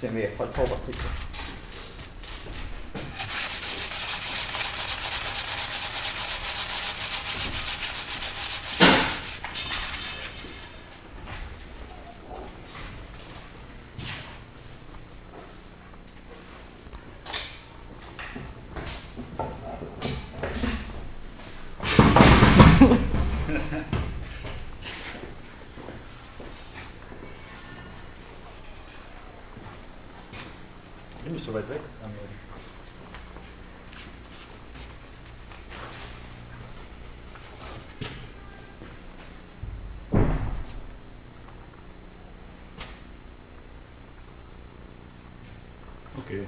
Sen vet vad Tobbe bin nicht so weit weg. Ähm, okay.